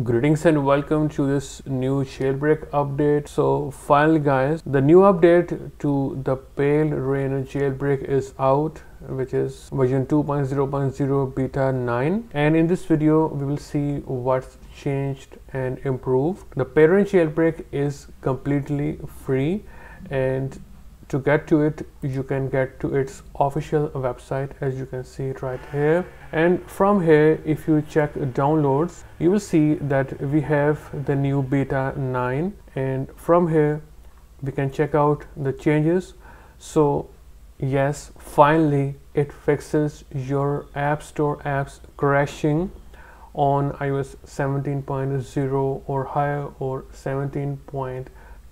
Greetings and welcome to this new jailbreak update. So finally guys, the new update to the Palera1n jailbreak is out which is version 2.0.0 beta 9 and in this video we will see what's changed and improved. The Rain jailbreak is completely free and to get to it you can get to its official website as you can see right here. And from here if you check downloads you will see that we have the new beta 9 and from here we can check out the changes. So yes finally it fixes your app store apps crashing on iOS 17.0 or higher or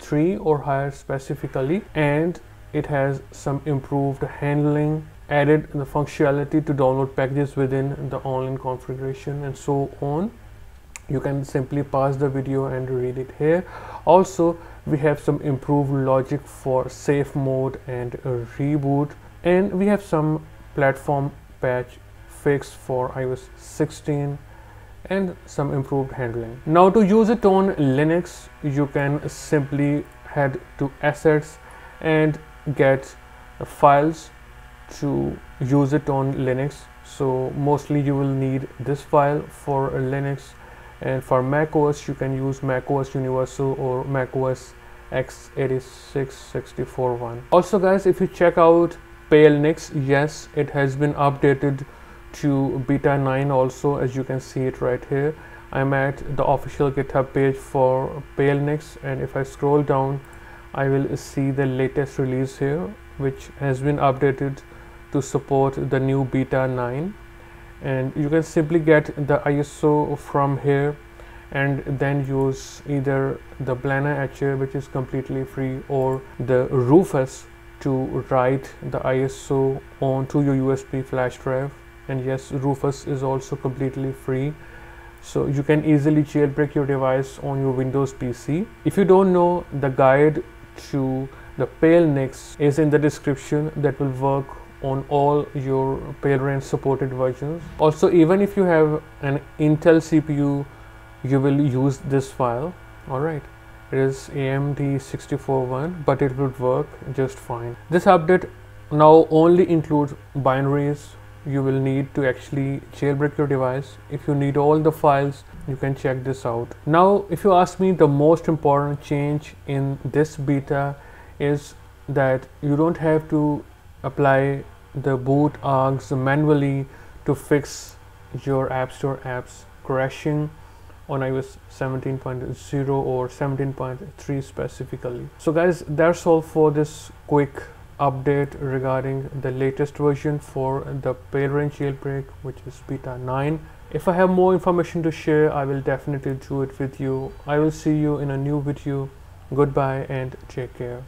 17.3 or higher specifically and it has some improved handling added the functionality to download packages within the online configuration and so on. You can simply pause the video and read it here. Also we have some improved logic for safe mode and reboot and we have some platform patch fix for iOS 16 and some improved handling. Now to use it on Linux you can simply head to assets and get files to use it on Linux. So mostly you will need this file for Linux. And for macOS you can use macOS Universal or macOS x86 64 one. Also guys if you check out Palen1x yes it has been updated to beta 9 also as you can see it right here. I'm at the official github page for Palen1x and if I scroll down I will see the latest release here which has been updated to support the new beta 9 and you can simply get the ISO from here and then use either the Balena Etcher which is completely free or the Rufus to write the ISO onto your USB flash drive and yes Rufus is also completely free so you can easily jailbreak your device on your Windows PC. If you don't know the guide to the Palen1x is in the description that will work on all your Palera1n supported versions. Also, even if you have an Intel CPU, you will use this file. All right, it is AMD 641, but it would work just fine. This update now only includes binaries. You will need to actually jailbreak your device. If you need all the files, you can check this out. Now, if you ask me, the most important change in this beta is that you don't have to apply the boot args manually to fix your App Store apps crashing on iOS 17.0 or 17.3 specifically. So guys, that's all for this quick update regarding the latest version for the Palera1n jailbreak, which is beta 9. If I have more information to share, I will definitely do it with you. I will see you in a new video. Goodbye and take care.